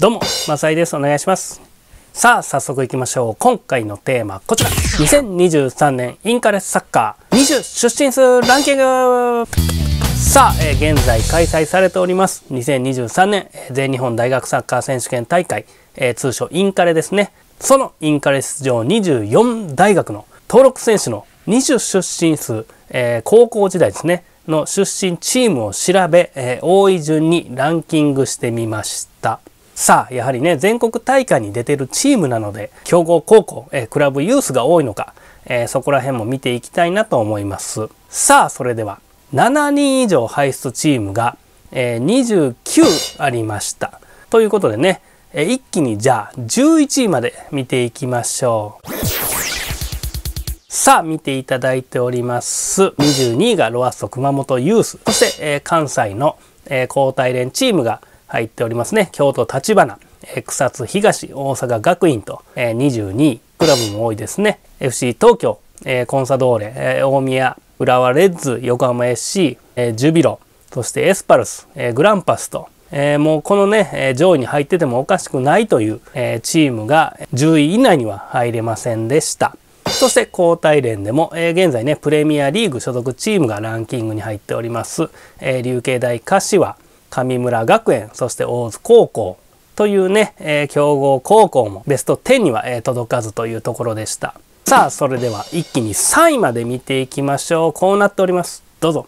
どうも、マサイです。お願いします。さあ、早速行きましょう。今回のテーマ、こちら。2023年インカレサッカー20出身数ランキングさあ、えー現在開催されております。2023年、全日本大学サッカー選手権大会、えー通称インカレですね。そのインカレ出場24大学の登録選手の20出身数、えー高校時代ですね、の出身チームを調べ、え多い順にランキングしてみました。さあ、やはりね、全国大会に出てるチームなので、強豪高校、えクラブユースが多いのか、えそこら辺も見ていきたいなと思います。さあ、それでは、7人以上輩出チームが、えー29ありました。ということでね、え一気にじゃあ11位まで見ていきましょう。さあ見ていただいております22位がロアッソ熊本ユースそして、え関西の、えー、交代連チームが入っておりますね。京都立花、草津東大阪学院と、えー22位クラブも多いですね。FC 東京、えーコンサドーレ、えー大宮浦和レッズ横浜 SC、えージュビロ。そしてエスパルス、えーグランパスと。えーもうこのね、えー上位に入っててもおかしくないという、えーチームが10位以内には入れませんでした。そして交代連でも、えー現在ねプレミアリーグ所属チームがランキングに入っております、えー琉球大柏。神村学園そして大津高校というね、えー強豪高校もベスト10には、えー届かずというところでした。さあそれでは一気に3位まで見ていきましょう。こうなっております。どうぞ。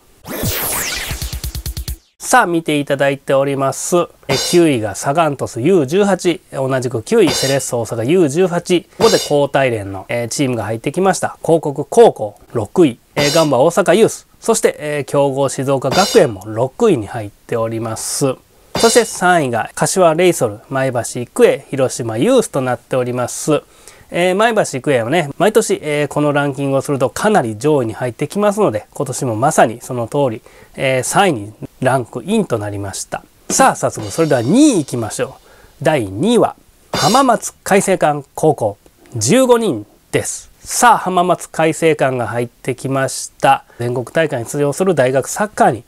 さあ見ていただいております。え9位がサガントス U18 同じく9位セレッソ大阪。U18 ここで交代連の、えーチームが入ってきました。広告高校6位、えーガンバ大阪ユース。そして、えー強豪静岡学園も6位に入っております。そして3位が柏レイソル前橋育英広島ユースとなっております。えー前橋育英はね毎年、えーこのランキングをするとかなり上位に入ってきますので今年もまさにその通り、えー3位にランクインとなりました。さあ早速それでは2位いきましょう。第2位は浜松開誠館高校15人です。さあ浜松開誠館が入ってきました。全国大会に出場する大学サッカーに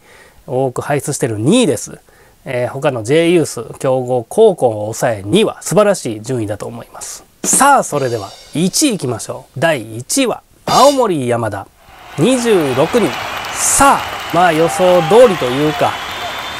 多く輩出している2位です。えー他の J ユース強豪高校を抑え2位は素晴らしい順位だと思います。さあそれでは1位いきましょう。第1位は青森山田。26人。さあまあ予想通りというか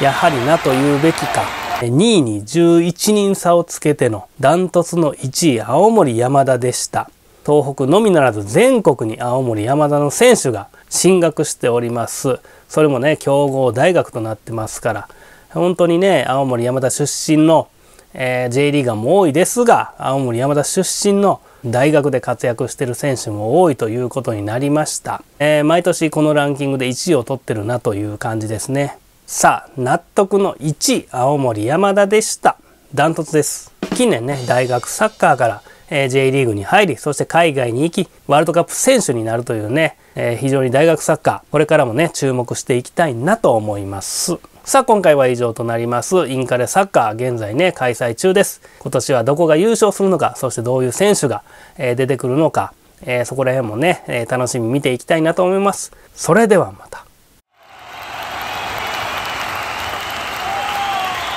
やはりなというべきか。2位に11人差をつけてのダントツの1位青森山田でした。東北のみならず全国に青森山田の選手が進学しております。それもね強豪大学となってますから。本当にね青森山田出身の、えー J リーガーも多いですが青森山田出身の大学で活躍してる選手も多いということになりました、えー毎年このランキングで1位を取ってるなという感じですね。さあ納得の1位青森山田でした。ダントツです。近年ね大学サッカーから、え J リーグに入りそして海外に行きワールドカップ選手になるというね、え非常に大学サッカーこれからもね注目していきたいなと思います。さあ今回は以上となります。インカレサッカー現在ね開催中です。今年はどこが優勝するのかそしてどういう選手が、え出てくるのか、えそこら辺もね、え楽しみ見ていきたいなと思います。それではまた。